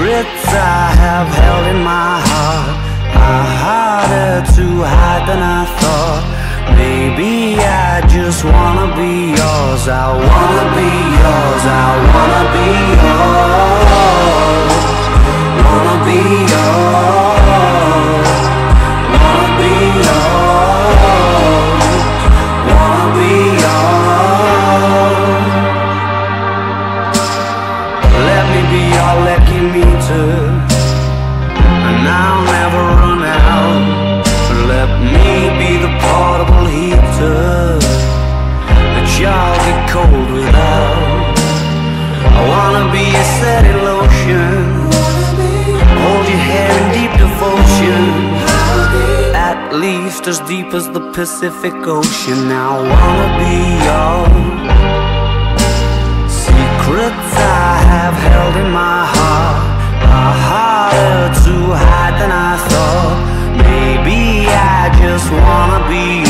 Secrets I have held in my heart are harder to hide than I thought. Maybe I just wanna be yours. I wanna be yours. I wanna be yours. Wanna be yours. Wanna be yours. Wanna be yours. Let me be your and I'll never run out. Let me be the portable heater that y'all get cold without. I wanna be a setting lotion, hold your in deep devotion, at least as deep as the Pacific Ocean. I wanna be my heart are harder to hide than I thought. Maybe I just wanna be yours. Wanna be